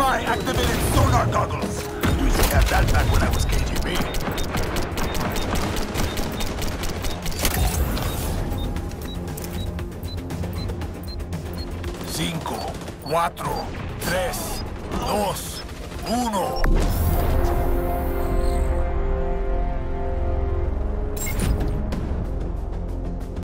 spy activated sonar goggles. I used to have that back when I was KGB. Cinco, cuatro, tres, dos, uno.